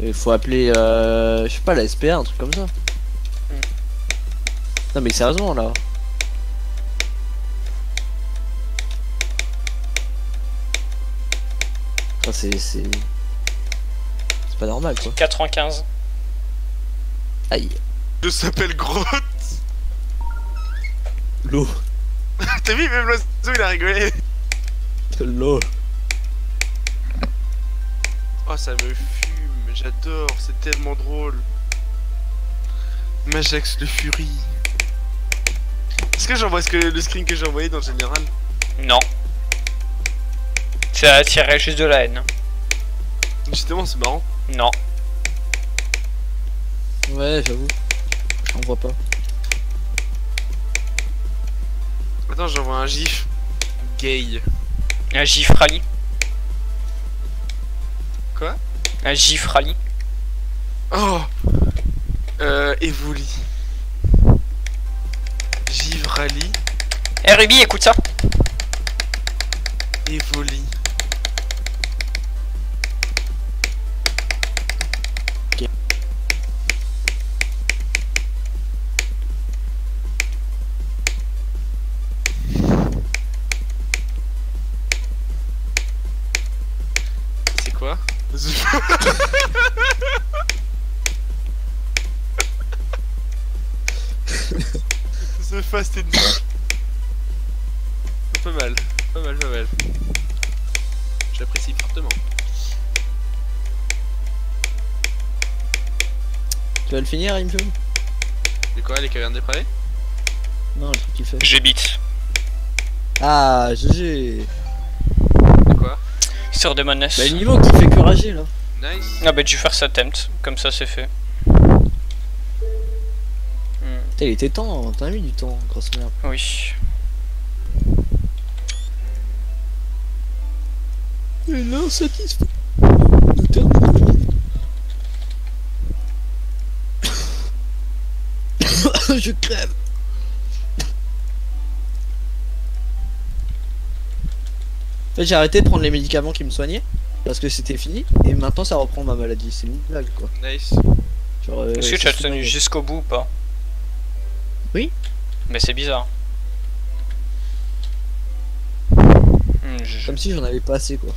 Il faut appeler, euh, je sais pas, la SPA, un truc comme ça. Non mais sérieusement là. Ça c'est... C'est c'est pas normal quoi. 95. Aïe. Je s'appelle Grotte. L'eau. T'as vu, même l'oiseau il a rigolé. L'eau. Oh, ça me fume, j'adore, c'est tellement drôle. Majax le Fury. Est-ce que j'envoie ce que, le screen que j'ai envoyé dans le général Non. Ça attirerait juste de la haine. Justement, c'est marrant. Non. Ouais j'avoue. On voit pas. Attends, j'envoie un gif. Gay. Un gif rallye. Quoi? Un gif rallye. Oh Euh, Evoli. Givrali. Eh Ruby, écoute ça. Evoli. C'est quoi? The Fast and Pas mal, pas mal, pas mal. J'apprécie fortement. Tu vas le finir Imjo C'est quoi, les cavernes dépravées? Non le truc qu'il fait. J'habite. Ah GG Sur de Mones. Bah le niveau qui fait que rager là. Nice. Ah bah je vais faire ça tempt. Comme ça c'est fait. Hmm, Putain il était temps, t'as mis du temps, grosse merde. oui. Et là satisfait. Je crève. Fait, j'ai arrêté de prendre les médicaments qui me soignaient parce que c'était fini et maintenant ça reprend ma maladie. C'est une blague quoi. Nice. Euh, Est-ce que tu as tenu jusqu'au bout ou pas? Oui. Mais c'est bizarre. Hmm, Comme si j'en avais pas assez quoi.